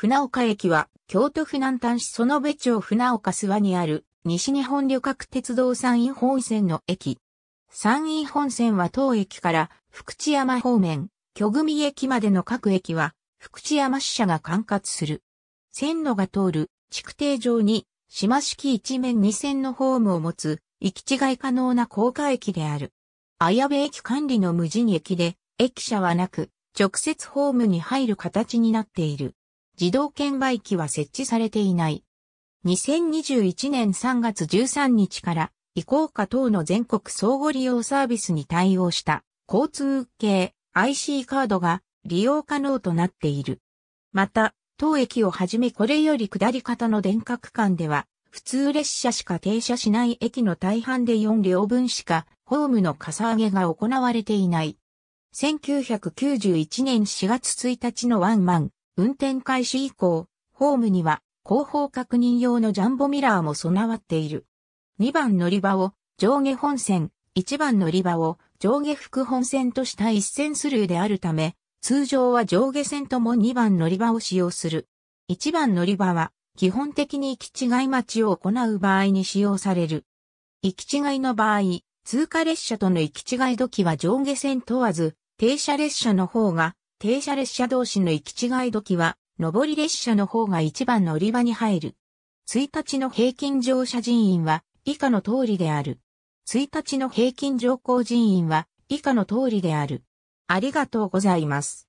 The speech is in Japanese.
船岡駅は、京都府南丹市園部町船岡諏訪にある、西日本旅客鉄道山陰本線の駅。山陰本線は当駅から福知山方面、巨組駅までの各駅は、福知山支社が管轄する。線路が通る、築堤上に、島式一面二線のホームを持つ、行き違い可能な高架駅である。綾部駅管理の無人駅で、駅舎はなく、直接ホームに入る形になっている。自動券売機は設置されていない。2021年3月13日から、移行化等の全国相互利用サービスに対応した交通系 IC カードが利用可能となっている。また、当駅をはじめこれより下り方の電化区間では、普通列車しか停車しない駅の大半で4両分しかホームのかさ上げが行われていない。1991年4月1日のワンマン運転開始以降、ホームには後方確認用のジャンボミラーも備わっている。2番乗り場を上下本線、1番乗り場を上下副本線とした一線スルーであるため、通常は上下線とも2番乗り場を使用する。1番乗り場は基本的に行き違い待ちを行う場合に使用される。行き違いの場合、通過列車との行き違い時は上下線問わず、停車列車の方が停車列車同士の行き違い時は、上り列車の方が一番乗り場に入る。1日の平均乗車人員は以下の通りである。1日の平均乗降人員は以下の通りである。ありがとうございます。